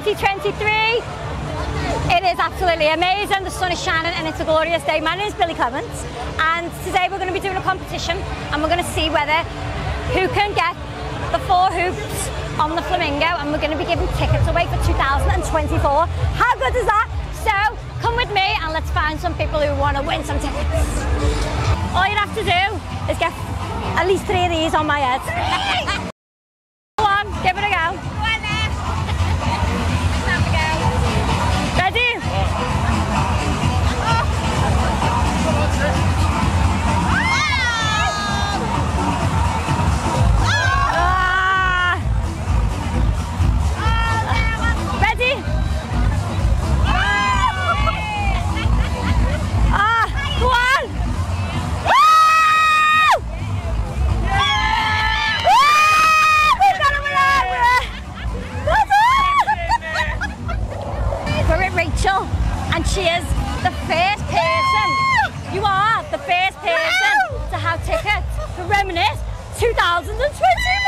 2023. It is absolutely amazing. The sun is shining and it's a glorious day. My name is Billie Clements and today we're going to be doing a competition and we're going to see whether who can get the four hoops on the Flamingo and we're going to be giving tickets away for 2024. How good is that? So come with me and let's find some people who want to win some tickets. All you have to do is get at least three of these on my head. With Rachel, and she is the first person. You are the first person to have tickets for Reminisce 2024.